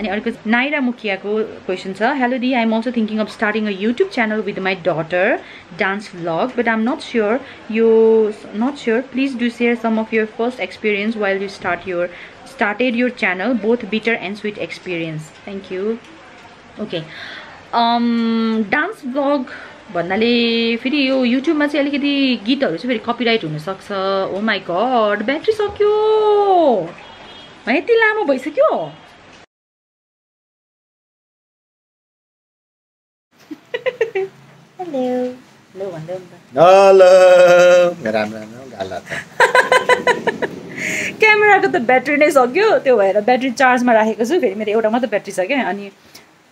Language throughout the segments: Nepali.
अनि अर्को नाइरा मुखियाको क्वेसन छ hello the I am also thinking of starting a YouTube channel with my daughter dance vlog but I am not sure यो not sure please do share some of your first experience you start your started your channel both bitter and sweet experience. Thank you. Okay. Um dance vlog भन्नाले फेरि यो युट्युबमा चाहिँ अलिकति गीतहरू चाहिँ फेरि कपिराइट हुनसक्छ। ओ माई गड ब्याट्री सक्यो। यति लामो भइसक्यो। हेलो हेलो भन्दै हेलो राम्रो राम्रो गाला त क्यामेराको त ब्याट्री नै सक्यो त्यो भएर ब्याट्री चार्जमा राखेको छु फेरि मेरो एउटा मात्रै ब्याट्री छ क्या अनि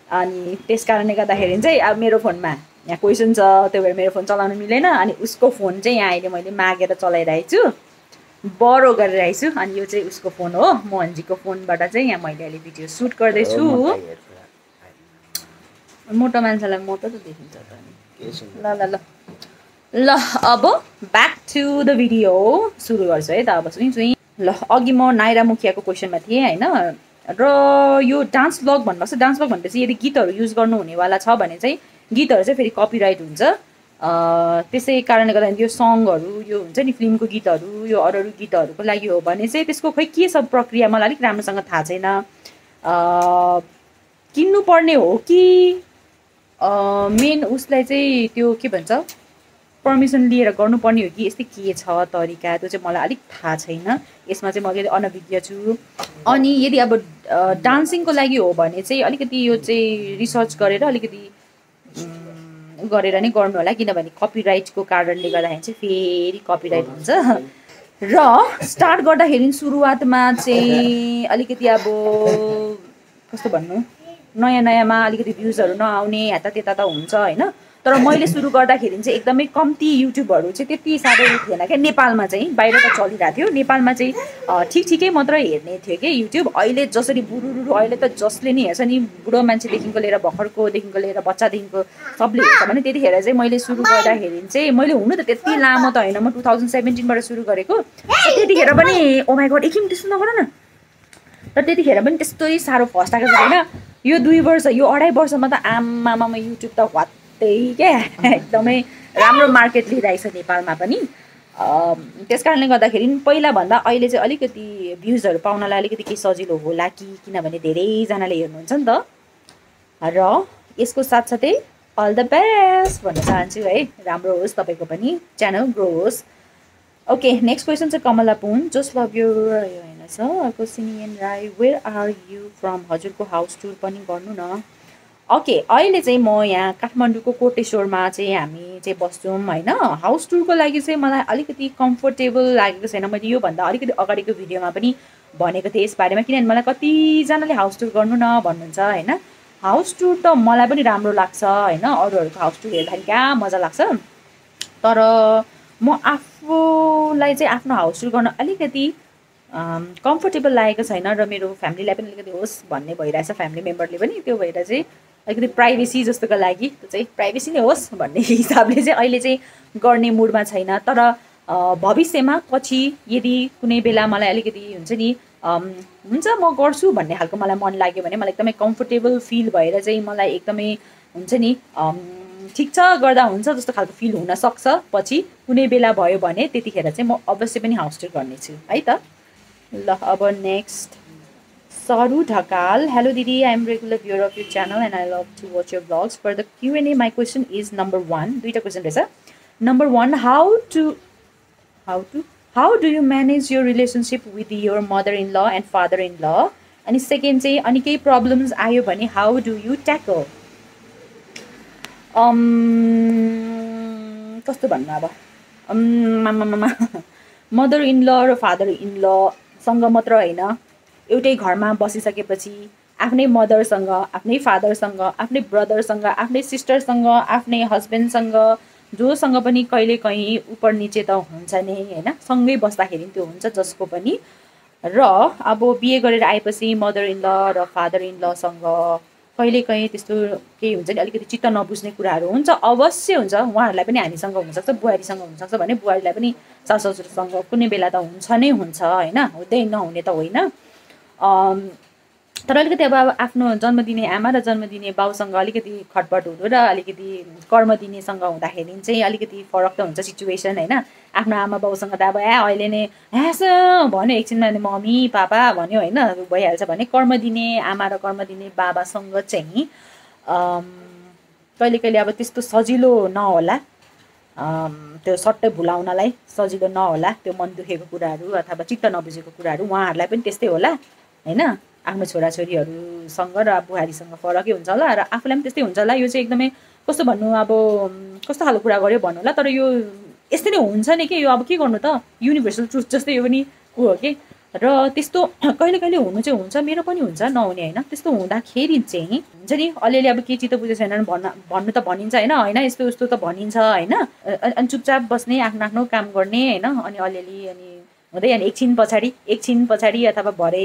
अनि त्यस कारणले गर्दाखेरि चाहिँ अब मेरो फोनमा यहाँ क्वेसन छ त्यो भएर मेरो फोन चलाउनु मिलेन अनि उसको फोन चाहिँ यहाँ अहिले मैले मागेर चलाइरहेको छु बरो गरिरहेको छु अनि यो चाहिँ उसको फोन हो मोहनजीको फोनबाट चाहिँ यहाँ मैले अहिले भिडियो सुट गर्दैछु मोटो मान्छेलाई मोटो त देखिन्छ त? ल ल ल। ल अब ब्याक टु द भिडियो सुरु गर्छु है त अब सुई ल अघि म नाइरा मुखियाको क्वेसनमा थिएँ होइन? र यो डान्स ब्लग भन्नुहोस् डान्स ब्लग भनेपछि यदि गीतहरू युज गर्नुहुनेवाला छ भने चाहिँ गीतहरू चाहिँ फेरि कपिराइट हुन्छ। त्यसै कारणले गर्दाखेरि यो सङहरू यो हुन्छ नि फिल्मको गीतहरू यो अरू अरू गीतहरूको लागि हो भने चाहिँ त्यसको खोइ के सब प्रक्रिया मलाई अलिक राम्रोसँग थाहा छैन। किन्नुपर्ने हो कि मेन उसलाई चाहिँ त्यो के भन्छ? पर्मिसन लिएर गर्नुपर्ने हो कि? यस्तै के छ तरिका? त्यो चाहिँ मलाई अलिक थाहा छैन। यसमा चाहिँ म अलिकति अनभिज्ञ छु। अनि यदि अब डान्सिङको लागि हो भने चाहिँ अलिकति यो चाहिँ रिसर्च गरेर अलिकति गरेर नै गर्नु होला किनभने कपिराइटको कारणले गर्दाखेरि चाहिँ फेरि कपिराइट हुन्छ। र स्टार्ट गर्दाखेरि सुरुवातमा चाहिँ अलिकति अब कस्तो भन्नु? नयाँ नयाँमा अलिकति भ्युजहरू नआउने यता त्यता त हुन्छ होइन? तर मैले सुरु गर्दाखेरि चाहिँ एकदमै कम्ती युट्युबहरू चाहिँ त्यति साह्रो थिएन क्या। नेपालमा चाहिँ बाहिर त चलिरहेको थियो। नेपालमा चाहिँ ठिक ठिकै मात्र हेर्ने थियो कि युट्युब। अहिले जसरी बुरुरु अहिले त जसले नि हेर्छ नि बुढो मान्छेदेखिको लिएर भर्खरकोदेखिको लिएर बच्चादेखिको सबले हेर्छ भने त्यतिखेर चाहिँ मैले सुरु गर्दाखेरि चाहिँ मैले हुनु त त्यति लामो त होइन। म टु थाउजन्ड सेभेन्टिनबाट सुरु गरेको। त्यतिखेर पनि ओमाई गड एकछिन त्यस्तो नगर न। र त्यतिखेर पनि त्यस्तै साह्रो फस्टाएको छैन यो दुई वर्ष यो अढाई वर्षमा त आमामा युट्युब त वात्तै क्या एकदमै राम्रो मार्केट लिइरहेछ नेपालमा पनि। त्यस कारणले गर्दाखेरि पहिलाभन्दा अहिले चाहिँ अलिकति भ्युजहरू पाउनलाई अलिकति केही सजिलो होला कि किनभने धेरैजनाले हेर्नुहुन्छ नि त। र यसको साथसाथै अल द बेस्ट भन्न चाहन्छु है। राम्रो होस् तपाईँको पनि च्यानल ग्रो होस्। ओके नेक्स्ट क्वेसन चाहिँ Kamala Pun just love you छ अर्को Sinian Rai where are you from हजुरको हाउस टुर पनि गर्नु न। ओके अहिले चाहिँ म यहाँ काठमाडौँको कोटेश्वरमा चाहिँ हामी चाहिँ बस्छौँ होइन? हाउस टुरको लागि चाहिँ मलाई अलिकति कम्फोर्टेबल लागेको छैन। मैले योभन्दा अलिकति अगाडिको भिडियोमा पनि भनेको थिएँ यसबारेमा। किनभने मलाई कतिजनाले हाउस टुर गर्नु न भन्नुहुन्छ होइन? हाउस टुर त मलाई पनि राम्रो लाग्छ होइन? अरूहरूको हाउस टुर हेर्दाखेरि क्या मजा लाग्छ। तर म आफूलाई चाहिँ आफ्नो हाउस टुर गर्न अलिकति कम्फोर्टेबल लागेको छैन र मेरो फ्यामिलीलाई पनि अलिकति होस् भन्ने भइरहेछ फ्यामिली मेम्बरले पनि। त्यो भएर चाहिँ अलिकति प्राइभेसी जस्तोको लागि त्यो चाहिँ प्राइभेसी नै होस् भन्ने हिसाबले चाहिँ अहिले चाहिँ गर्ने मुडमा छैन। तर भविष्यमा पछि यदि कुनै बेला मलाई अलिकति हुन्छ नि हुन्छ म गर्छु भन्ने खालको मलाई मन लाग्यो भने मलाई एकदमै कम्फोर्टेबल फिल भएर चाहिँ मलाई एकदमै हुन्छ नि ठिक छ गर्दा हुन्छ जस्तो खालको फिल हुनसक्छ पछि कुनै बेला भयो भने त्यतिखेर चाहिँ म अवश्य पनि हाउस टुर गर्नेछु। है त? ल अब नेक्स्ट सरू ढकाल हेलो दिदी I am regular viewer of you channel and I love to watch your vlogs for the QnA my question is number one दुईवटा क्वेसन रहेछ number one how to how to how do you manage your relationship with your mother in law and father in law अनि सेकेन्ड चाहिँ अनि केही प्रब्लम्स आयो भने हाउ डु यु ट्याकल कस्तो भन्नु अब मदर इन ल लसँग मात्र होइन। एउटै घरमा बसिसकेपछि आफ्नै मदरसँग आफ्नै फादरसँग आफ्नै ब्रदरसँग आफ्नै सिस्टरसँग आफ्नै हस्बेन्डसँग जोसँग पनि कहिले कहीँ उपर निचे त हुन्छ नै होइन? सँगै बस्दाखेरि त्यो हुन्छ जसको पनि। र अब बिहे गरेर आएपछि मदर इन ल र फादर इन लसँग कहिले कहीँ त्यस्तो केही हुन्छ नि अलिकति चित्त नबुझ्ने कुराहरू हुन्छ अवश्य हुन्छ। उहाँहरूलाई पनि हामीसँग हुनसक्छ बुहारीसँग हुनसक्छ भने बुहारीलाई पनि सास ससुरसँग कुनै बेला त हुन्छ नै हुन्छ होइन? हुँदै नहुने त होइन। तर अलिकति अब आफ्नो जन्म दिने आमा र जन्म दिने बाउसँग अलिकति खटपट हुनु र अलिकति कर्म दिनेसँग हुँदाखेरि चाहिँ अलिकति फरक त हुन्छ सिचुएसन होइन? आफ्नो आमा बाउसँग त अब ए अहिले नै ह्यास भन्यो एकछिनमा मम्मी पापा भन्यो होइन? भइहाल्छ भने कर्म दिने आमा र कर्म दिने बाबासँग चाहिँ कहिले कहिले अब त्यस्तो सजिलो नहोला। त्यो सट्टै भुलाउनलाई सजिलो नहोला त्यो मन दुखेको कुराहरू अथवा चित्त नबुझेको कुराहरू उहाँहरूलाई पनि त्यस्तै होला होइन? आफ्नो छोराछोरीहरूसँग र बुहारीसँग फरकै हुन्छ होला र आफूलाई पनि त्यस्तै हुन्छ होला। यो चाहिँ एकदमै कस्तो भन्नु अब कस्तो खालको कुरा गर्यो भन्नु होला तर यो यस्तै नै हुन्छ नि कि? यो अब के गर्नु त? युनिभर्सल ट्रुथ जस्तै यो पनि को हो कि? र त्यस्तो कहिले कहिले हुनु चाहिँ हुन्छ मेरो पनि हुन्छ नहुने होइन। त्यस्तो हुँदाखेरि चाहिँ हुन्छ नि अलिअलि अब के चित्त बुझेको छैन भने भन्न भन्नु त भनिन्छ होइन होइन? यस्तो यस्तो त भनिन्छ होइन? अनि चुपचाप बस्ने आफ्नो आफ्नो काम गर्ने होइन? अनि अलिअलि अनि हुँदै अनि एकछिन पछाडि एकछिन पछाडि अथवा भरे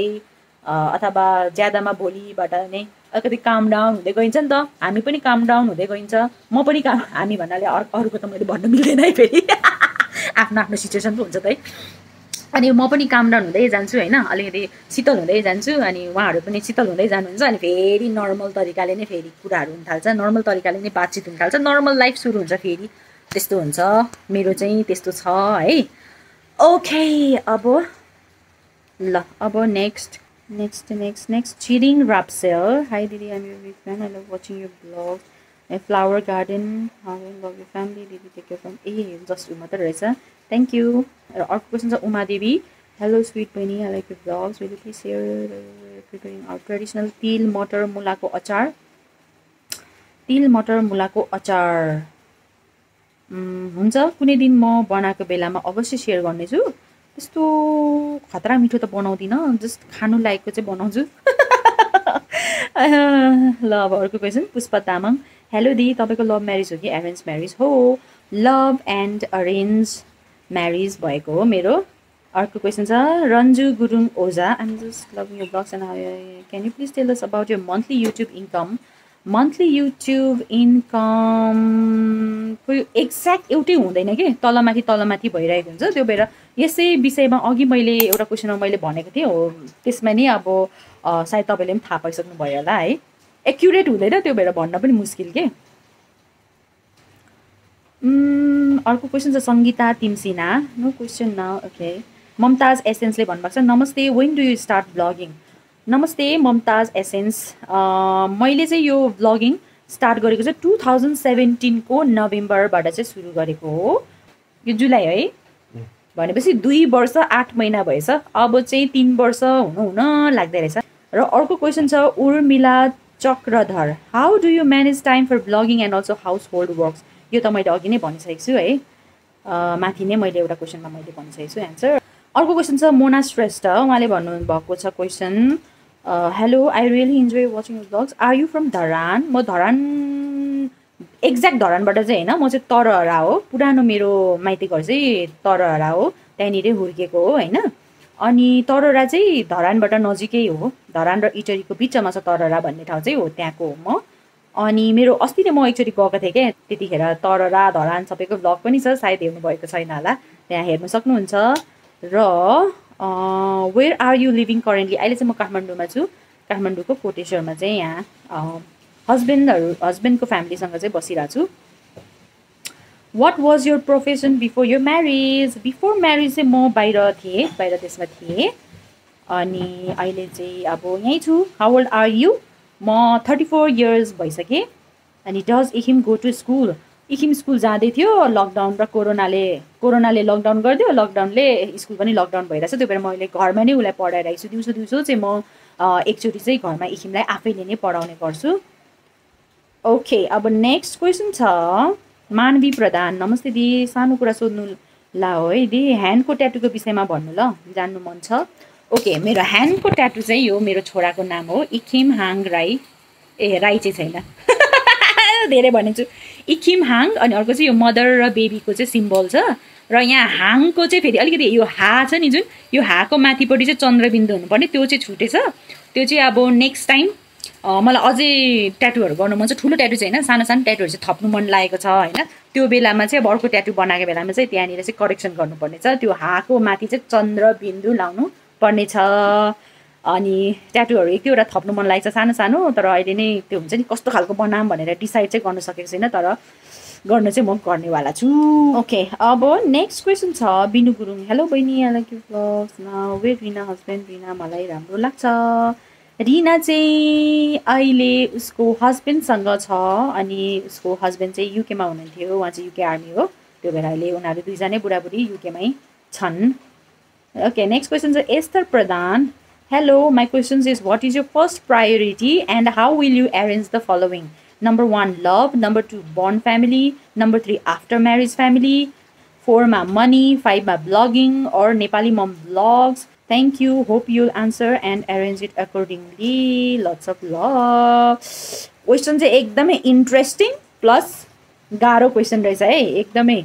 अथवा ज्यादामा भोलिबाट नै अलिकति काम डाउन हुँदै गइन्छ नि त। हामी पनि काम डाउन हुँदै गइन्छ। म पनि काम हामी भन्नाले अरू अरूको त मैले भन्नु मिल्दैन है फेरि। आफ्नो आफ्नो सिचुएसन पो हुन्छ त है। अनि म पनि काम डाउन हुँदै जान्छु होइन। अलिकति शीतल हुँदै जान्छु अनि उहाँहरू पनि शीतल हुँदै जानुहुन्छ अनि फेरि नर्मल तरिकाले नै फेरि कुराहरू हुन थाल्छ। नर्मल तरिकाले नै बातचित हुन थाल्छ। नर्मल लाइफ सुरु हुन्छ फेरि। त्यस्तो हुन्छ। मेरो चाहिँ त्यस्तो छ है। ओके अब ल अब next next next next Chiring Rapsel hi दिदी I'm you big fan I love watching you vlog a flower garden love you family दिदी take care from a just you मात्रै रहेछ थ्याङ्क यू र अर्को क्वेसन छ उमा देवी हेलो स्विट बहिनी I like you vlogs will share preparing our traditional तिल मटर मुलाको अचार तिल मटर मुलाको अचार हुन्छ? कुनै दिन म बनाएको बेलामा अवश्य सेयर गर्नेछु। त्यस्तो खतरा मिठो त बनाउँदिनँ जस्ट खानु लायकको चाहिँ बनाउँछु। ल अब अर्को क्वेसन पुष्पा तामाङ। हेलो दि तपाईँको लभ म्यारिज हो कि एरेन्ज म्यारिज हो। लभ एन्ड अरेन्ज म्यारिज भएको हो मेरो। अर्को क्वेसन छ Ranju Gurung Ojha. I'm just loving you vlogs and can you please tell us about your monthly YouTube income monthly YouTube इन्कमको exact एउटै हुँदैन कि? तलमाथि तलमाथि भइरहेको हुन्छ। त्यो भएर यसै विषयमा अघि मैले एउटा क्वेसनमा मैले भनेको थिएँ हो। त्यसमा नि अब सायद तपाईँले पनि थाहा पाइसक्नु भयो होला है। एक्युरेट हुँदैन त्यो भएर भन्न पनि मुस्किल के? अर्को क्वेसन छ सङ्गीता तिमसिना। नो क्वेसन न ओके ममताज एसेन्सले भन्नुभएको छ नमस्ते when do you start blogging नमस्ते ममताज एसेन्स। मैले चाहिँ यो ब्लगिङ स्टार्ट गरेको चाहिँ टु थाउजन्ड सेभेन्टिनको नोभेम्बरबाट चाहिँ सुरु गरेको हो। यो जुलाई है। भनेपछि दुई वर्ष आठ महिना भएछ। अब चाहिँ तिन वर्ष हुनु हुन लाग्दै रहेछ। र अर्को क्वेसन छ Urmila Chakradhar how do you manage time for blogging and also household works यो त मैले अघि नै भनिसकेको छु है। माथि नै मैले एउटा क्वेसनमा मैले भनिसकेको छु एन्सर अर्को क्वेसन छ मोना श्रेष्ठ उहाँले भन्नुभएको छ question hello I really enjoy watching vlogs are you from Dharan म धरान एक्ज्याक्ट धरानबाट चाहिँ होइन म चाहिँ तरहरा हो. पुरानो मेरो माइती घर चाहिँ तरहरा हो त्यहाँनिरै हुर्केको हो होइन? अनि तरहरा चाहिँ धरानबाट नजिकै हो. धरान र इटरीको बिचमा छ तरहरा भन्ने ठाउँ चाहिँ हो त्यहाँको म. अनि मेरो अस्ति नै म एकचोटि गएको थिएँ क्या त्यतिखेर तरहरा धरान सबैको ब्लग पनि छ सायद हेर्नुभएको छैन होला त्यहाँ हेर्नु सक्नुहुन्छ। र where are you living currently अहिले चाहिँ म काठमाडौँमा छु। काठमाडौँको कोटेश्वरमा चाहिँ यहाँ हस्बेन्डहरू हस्बेन्डको फ्यामिलीसँग चाहिँ बसिरहेको छु। What was your profession before your marriage before marriage चाहिँ म बाहिर थिएँ बाहिर देशमा थिएँ। अनि अहिले चाहिँ अब यहीँ छु। हाउ ओल्ड आर यु म थर्टी फोर इयर्स भइसकेँ। अनि does Ikhim go to school Ikhim school जाँदै थियो लकडाउन र कोरोनाले कोरोनाले लकडाउन गरिदियो लकडाउनले स्कुल पनि लकडाउन भइरहेछ। त्यो भएर मैले घरमा नै उसलाई पढाइरहेको छु। दिउँसो दिउँसो चाहिँ म एकचोटि चाहिँ घरमा इखिमलाई आफैले नै पढाउने गर्छु। ओके अब नेक्स्ट क्वेसन छ। मानवी प्रधान नमस्ते दि सानो कुरा सोध्नु ला हो है दि। ह्यान्डको ट्याटुको विषयमा भन्नु ल जान्नु मन छ। ओके मेरो ह्यान्डको ट्याटु चाहिँ यो मेरो छोराको नाम हो इखिम हाङ राई। ए राई चाहिँ छैन। धेरै भनेछु। इखिम हाङ अनि अर्को चाहिँ यो मदर र बेबीको चाहिँ सिम्बल छ। र यहाँ हाङको चाहिँ फेरि अलिकति यो हा छ नि जुन यो हाको माथिपट्टि चाहिँ चन्द्रबिन्दु हुनुपर्ने त्यो चाहिँ छुटेछ त्यो चाहिँ अब नेक्स्ट टाइम मलाई अझै ट्याटुहरू गर्नु मन छ। ठुलो ट्याटु चाहिँ होइन सानो सानो ट्याटुहरू चाहिँ थप्नु मन लागेको छ होइन। त्यो बेलामा चाहिँ अब अर्को ट्याटु बनाएको बेलामा चाहिँ त्यहाँनिर चाहिँ करेक्सन गर्नुपर्ने छ। त्यो हाको माथि चाहिँ चन्द्र बिन्दु लाउनु पर्ने छ। अनि ट्याटुहरू एक दुईवटा थप्नु मन लागेको छ सानो सानो तर अहिले नै त्यो हुन्छ नि कस्तो खालको बनाऊँ भनेर डिसाइड चाहिँ गर्न सकेको छैन तर गर्न चाहिँ म गर्नेवाला छु। ओके अब नेक्स्ट क्वेसन छ बिनु गुरुङ। हेलो बहिनी I you weight Rina husband Rina मलाई राम्रो लाग्छ। रिना चाहिँ अहिले उसको हस्बेन्डसँग छ अनि उसको हस्बेन्ड चाहिँ युकेमा हुनुहुन्थ्यो उहाँ चाहिँ युके आर्मी हो। त्यो भएर अहिले उनीहरू दुईजनै बुढाबुढी युकेमै छन्। ओके नेक्स्ट क्वेसन चाहिँ Ester Pradhan hello my questions is what is your first priority and how will you arrange the following number one love number two born family number three after marriage family फोरमा मनी फाइभमा blogging or Nepali mom vlogs thank you hope you'll answer and arrange it accordingly lots of love question चाहिँ एकदमै इन्ट्रेस्टिङ प्लस गाह्रो क्वेसन रहेछ है एकदमै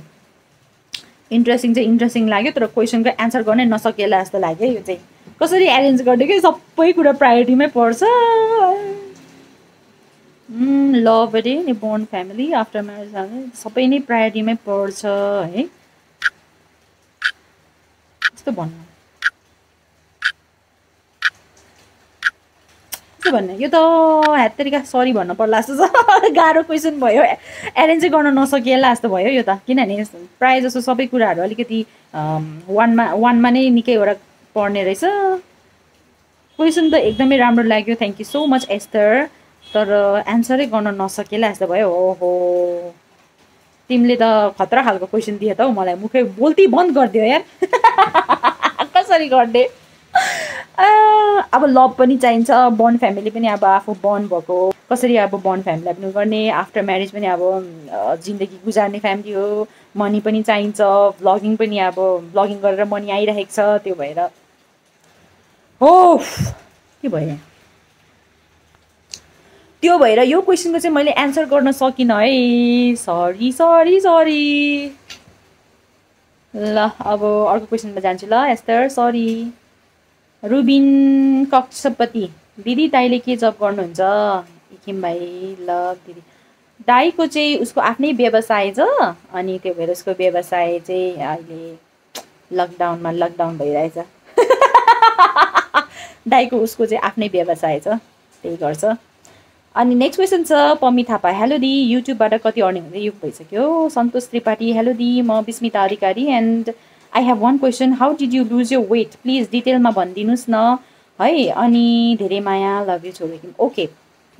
इन्ट्रेस्टिङ चाहिँ इन्ट्रेस्टिङ लाग्यो तर क्वेसनको एन्सर गर्नै नसकेला जस्तो लाग्यो यो चाहिँ कसरी एरेन्ज गर्ने कि सबै कुरा प्रायोरिटीमै पर्छ। लभ अरे नि बोर्न फ्यामिली आफ्टर म्यारेज सबै नै प्रायोरिटीमै पर्छ है। यस्तो भन्नु। के भन्ने। यो त ह्यात्तरिका सरी भन्नु पर्ला जस्तो छ। गाह्रो क्वेसन भयो। एरेन्ज गर्न नसकिएला जस्तो भयो यो त। किनभने प्रायः जस्तो सबै कुराहरू अलिकति वानमा वानमा नै निकैवटा पढ्ने रहेछ। क्वेसन त एकदमै राम्रो लाग्यो। Thank you so much Ester तर एन्सरै गर्न नसकेला जस्तो भयो। ओहो। तिमीले त खतरा खालको क्वेसन दियो त हौ मलाई। मुखै बोल्ती बन्द गरिदियो यार। कसरी गर्ने? अब लभ पनि चाहिन्छ। बर्न फ्यामिली पनि अब आफू बर्न भएको। कसरी अब बर्न फ्यामिलीलाई पनि गर्ने? आफ्टर म्यारिज पनि अब जिन्दगी गुजार्ने फ्यामिली हो। मनी पनि चाहिन्छ। भ्लगिङ पनि अब भ्लगिङ गरेर मनी आइरहेको छ। त्यो भएर। हो के भयो? त्यो भएर यो क्वेसनको चाहिँ मैले एन्सर गर्न सकिनँ है। Sorry sorry sorry. ल अब अर्को क्वेसनमा जान्छु ल यस्तर सरी। रुबिन कक्षपति दिदी दाईले के जब गर्नुहुन्छ? इकिम भाइ ल दिदी। दाईको चाहिँ उसको आफ्नै व्यवसाय छ अनि त्यो भएर उसको व्यवसाय चाहिँ अहिले लकडाउनमा लकडाउन भइरहेछ। दाईको उसको चाहिँ आफ्नै व्यवसाय छ त्यही गर्छ। अनि नेक्स्ट क्वेसन छ पम्मी थापा हेलो दि युट्युबबाट कति अर्निङ हुँदै युग भइसक्यो? सन्तोष त्रिपाठी हेलो दि म Bismita Adhikari and I have one question how did you lose your weight please डिटेलमा भनिदिनुहोस् न है? अनि धेरै माया लभ यु छोडेको ओके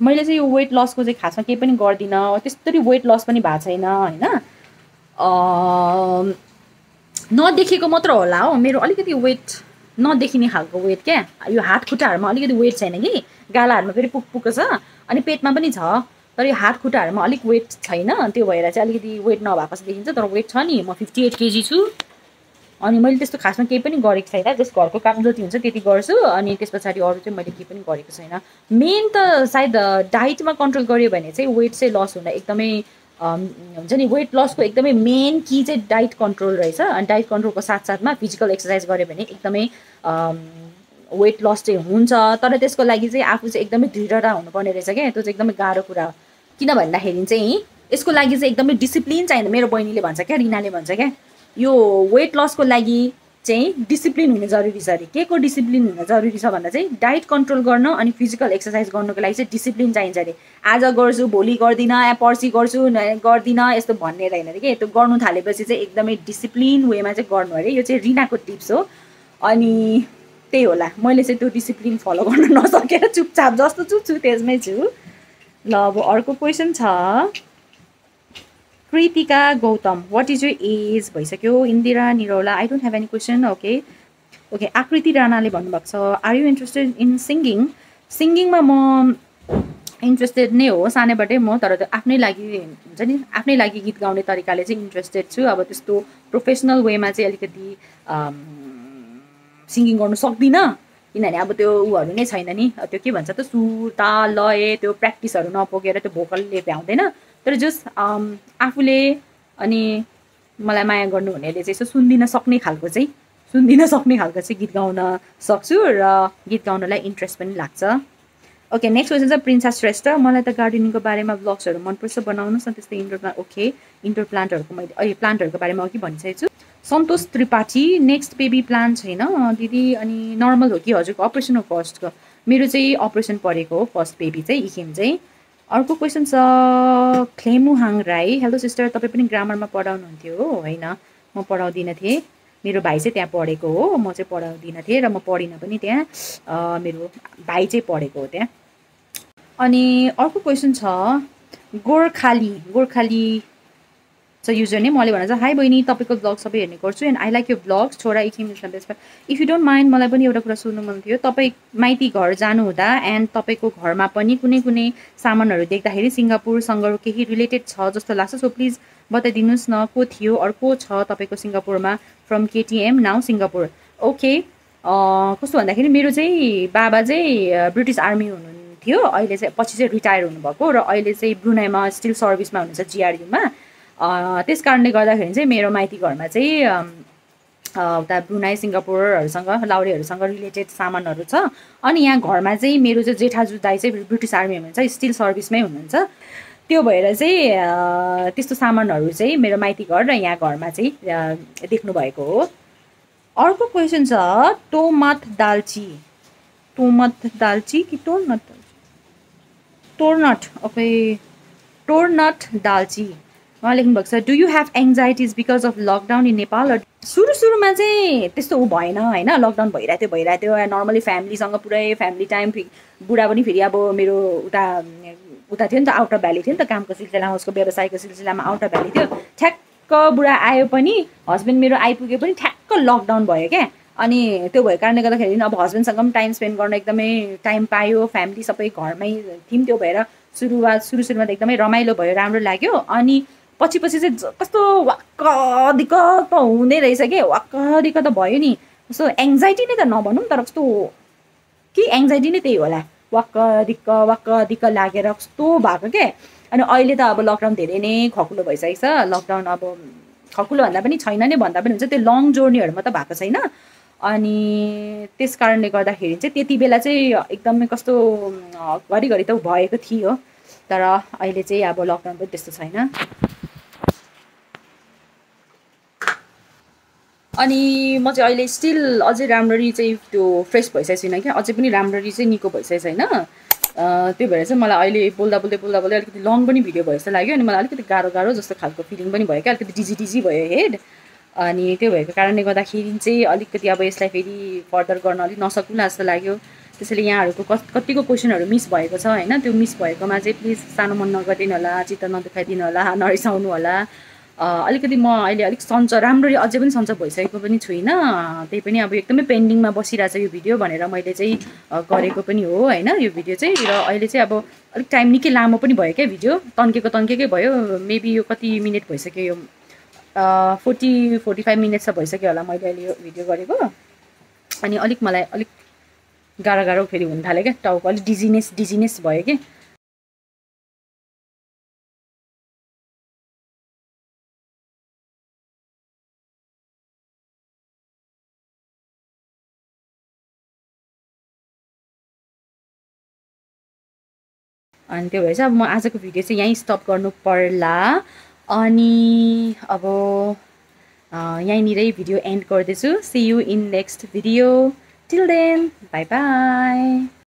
मैले चाहिँ यो वेट लसको चाहिँ खासमा केही पनि गर्दिनँ त्यस्तरी वेट लस पनि भएको छैन होइन? नदेखेको मात्र होला हो मेरो अलिकति वेट नदेखिने खालको वेट क्या? यो हात खुट्टाहरूमा अलिकति वेट छैन कि? गालाहरूमा फेरि पुक छ। अनि पेटमा पनि छ। तर यो हात खुट्टाहरूमा अलिक वेट छैन। त्यो भएर चाहिँ अलिकति वेट नभएको जस्तो देखिन्छ। तर वेट छ नि। म फिफ्टी एट केजी छु। अनि मैले त्यस्तो खासमा केही पनि गरेको छैन। जस घरको काम जति हुन्छ त्यति गर्छु। अनि त्यस पछाडि अरू चाहिँ मैले केही पनि गरेको छैन। मेन त सायद डाइटमा कन्ट्रोल गऱ्यो भने चाहिँ वेट चाहिँ लस हुन एकदमै हुन्छ नि वेट लसको एकदमै मेन कि चाहिँ डाइट कन्ट्रोल रहेछ। अनि डाइट कन्ट्रोलको साथसाथमा फिजिकल एक्सर्साइज गऱ्यो भने एकदमै वेट लस चाहिँ हुन्छ। तर त्यसको लागि चाहिँ आफू चाहिँ एकदमै दृढता हुनुपर्ने रहेछ क्या। त्यो चाहिँ एकदमै गाह्रो कुरा हो। किन भन्दाखेरि चाहिँ यसको लागि चाहिँ एकदमै डिसिप्लिन चाहिन्छ मेरो बहिनीले भन्छ क्या रिनाले भन्छ क्या। यो वेट लसको लागि चाहिँ डिसिप्लिन हुने जरुरी छ अरे। के को डिसिप्लिन हुन जरुरी छ भन्दा चाहिँ डाइट कन्ट्रोल गर्न अनि फिजिकल एक्सर्साइज गर्नुको लागि चाहिँ डिसिप्लिन चाहिन्छ अरे। आज गर्छु भोलि गर्दिनँ या पर्सि गर्छु गर्दिनँ यस्तो भन्ने रहेन अरे कि? त्यो गर्नु थालेपछि चाहिँ एकदमै डिसिप्लिन वेमा चाहिँ गर्नु अरे। यो चाहिँ रिनाको टिप्स हो। अनि त्यही होला। मैले चाहिँ त्यो डिसिप्लिन फलो गर्न नसकेर चुपचाप जस्तो छु छु त्यसमै छु। ल अब अर्को क्वेसन छ। Kritika Gautam what is you age भइसक्यो। Indira Niraula I don't have any question okay okay Akriti राणाले भन्नुभएको छ are you interested in singing सिङ्गिङमा म इन्ट्रेस्टेड नै हो सानैबाटै म तर त्यो आफ्नै लागि हुन्छ नि? आफ्नै लागि गीत गाउने तरिकाले चाहिँ इन्ट्रेस्टेड छु। अब त्यस्तो प्रोफेसनल वेमा चाहिँ अलिकति सिङ्गिङ गर्नु सक्दिनँ। किनभने अब त्यो उहरू नै छैन नि। त्यो के भन्छ त? सुर ताल लय त्यो प्र्याक्टिसहरू नपुगेर त्यो भोकलले भ्याउँदैन। तर जस आफूले अनि मलाई माया गर्नुहुनेले चाहिँ यसो सुनिदिन सक्ने खालको चाहिँ सुनिदिन सक्ने खालको चाहिँ गीत गाउन सक्छु र गीत गाउनलाई इन्ट्रेस्ट पनि लाग्छ। ओके नेक्स्ट क्वेसन चाहिँ प्रिन्सा श्रेष्ठ मलाई त गार्डनिङको बारेमा ब्लग्सहरू मनपर्छ बनाउनुहोस् न त्यस्तै इन्डोर प्लान्ट ओके इन्डोर प्लान्टहरूको मैले अहिले प्लान्टहरूको बारेमा अघि भनिसकेको छु। Santosh Tripathi next baby plan छैन दिदी अनि नर्मल हो कि हजुरको अपरेसन हो फर्स्टको मेरो चाहिँ अपरेसन परेको हो फर्स्ट बेबी चाहिँ इखेम चाहिँ। अर्को क्वेसन छ खेमुहाङ राई हेलो सिस्टर तपाईँ पनि ग्रामरमा पढाउनुहुन्थ्यो हो होइन? म पढाउँदिनँ थिएँ। मेरो भाइ चाहिँ त्यहाँ पढेको हो म चाहिँ पढाउँदिनँ थिएँ र म पढिनँ पनि त्यहाँ। मेरो भाइ चाहिँ पढेको हो त्यहाँ। अनि अर्को क्वेसन छ गोर्खाली गोर्खाली छ युजर नै मैले भन्न हाई बहिनी तपाईँको ब्लग सबै हेर्ने गर्छु एन्ड आई लाइक यो ब्लग छोरा Ikhim best if you don't mind मलाई पनि एउटा कुरा सोध्नु मन थियो। तपाईँ माइती घर जानुहुँदा एन्ड तपाईँको घरमा पनि कुनै कुनै सामानहरू देख्दाखेरि सिङ्गापुरसँग केही रिलेटेड छ जस्तो लाग्छ सो प्लिज बताइदिनुहोस् न को थियो अर्को छ तपाईँको सिङ्गापुरमा from KTM now Singapore. Okay कस्तो भन्दाखेरि मेरो चाहिँ बाबा चाहिँ ब्रिटिस आर्मी हुनुहुन्थ्यो। अहिले चाहिँ पछि चाहिँ रिटायर हुनुभएको र अहिले चाहिँ ब्रुनाइमा स्टिल सर्भिसमा हुनुहुन्छ जिआरयुमा त्यस कारणले गर्दाखेरि चाहिँ मेरो माइती घरमा चाहिँ उता ब्रुनाई सिङ्गापुरहरूसँग लाउरेहरूसँग रिलेटेड सामानहरू छ। अनि यहाँ घरमा चाहिँ मेरो चाहिँ जेठाजु दाई चाहिँ ब्रिटिस आर्मी हुनुहुन्छ स्टिल सर्भिसमै हुनुहुन्छ। त्यो भएर चाहिँ त्यस्तो सामानहरू चाहिँ मेरो माइती घर र यहाँ घरमा चाहिँ देख्नु भएको हो। अर्को क्वेसन छ टोमत दालची। टोमत दालची कि टोर्नट टोर्नट ओके। टोर्नट दालची। उहाँ लेख्नुभएको छ do you have anxieties because of lockdown in Nepal सुरु सुरुमा चाहिँ त्यस्तो ऊ भएन होइन? लकडाउन भइरहेको थियो भइरहेको थियो नर्मली फ्यामिलीसँग पुरै फ्यामिली टाइम बुढा पनि फेरि अब मेरो उता उता थियो नि त आउटर भ्याली थियो नि त कामको सिलसिलामा उसको व्यवसायको सिलसिलामा आउटर भ्याली थियो। ठ्याक्क बुढा आयो पनि हस्बेन्ड मेरो आइपुग्यो पनि ठ्याक्क लकडाउन भयो क्या। अनि त्यो भएको कारणले गर्दाखेरि अब हस्बेन्डसँग पनि टाइम स्पेन्ड गर्न एकदमै टाइम पायो फ्यामिली सबै घरमै थियौँ त्यो भएर सुरुवात सुरु सुरुमा त एकदमै रमाइलो भयो राम्रो लाग्यो। अनि पछि पछि चाहिँ कस्तो वाक्क दिक्क त हुँदै रहेछ कि वाक्क दिक्क त भयो नि। कस्तो एङ्जाइटी नै त नभनौँ तर कस्तो कि एङ्जाइटी नै त्यही होला। वाक्क दिक्क वाक्क दिक्क लागेर कस्तो भएको के? अनि अहिले त अब लकडाउन धेरै नै खकुलो भइसकेको छ। लकडाउन अब खकुलो भन्दा पनि छैन नै भन्दा पनि हुन्छ। त्यो लङ जर्नीहरूमा त भएको छैन। अनि त्यस कारणले गर्दाखेरि चाहिँ त्यति बेला चाहिँ एकदमै कस्तो घरिघरि त भएको थियो। तर अहिले चाहिँ अब लकडाउन पनि त्यस्तो छैन। अनि म चाहिँ अहिले स्टिल अझै राम्ररी चाहिँ त्यो फ्रेस भइसकेको छैन क्या। अझै पनि राम्ररी चाहिँ निको भइसकेको छैन। त्यो भएर चाहिँ मलाई अहिले बोल्दा बोल्दै बोल्दा बोल्दै अलिकति लङ पनि भिडियो भयो जस्तो लाग्यो अनि मलाई अलिकति गाह्रो गाह्रो जस्तो खालको फिलिङ पनि भयो क्या। अलिकति डिजी डिजी भयो हेड अनि त्यो भएको कारणले गर्दाखेरि चाहिँ अलिकति अब यसलाई फेरि फर्दर गर्न अलिक नसकुला जस्तो लाग्यो। त्यसैले यहाँहरूको कतिको क्वेसनहरू मिस भएको छ होइन? त्यो मिस भएकोमा चाहिँ प्लिज सानो मन नगरिदिनु होला चित्त नदुखाइदिनु होला नरिसाउनु होला अलिकति म अहिले अलिक सन्च राम्ररी अझै पनि सन्च भइसकेको पनि छुइनँ। त्यही पनि अब एकदमै पेन्डिङमा छ यो भिडियो भनेर मैले चाहिँ गरेको पनि हो होइन? यो भिडियो चाहिँ र अहिले चाहिँ अब अलिक टाइम निकै लामो पनि भयो क्या भिडियो? तन्केको तन्केकै भयो। मेबी यो कति मिनट भइसक्यो यो फोर्टी फोर्टी फाइभ मिनट्स त भइसक्यो होला मैले अहिले यो भिडियो गरेको। अनि अलिक मलाई अलिक गाह्रो गाह्रो फेरि हुन थाल्यो क्या टाउको अलिक डिजिनेस डिजिनेस भयो कि। अनि त्यो भएर चाहिँ अब म आजको भिडियो चाहिँ यहीँ स्टप गर्नु पर्ला। अनि अब यहीँनिरै भिडियो एन्ड गर्दैछु। See you in next video till then bye bye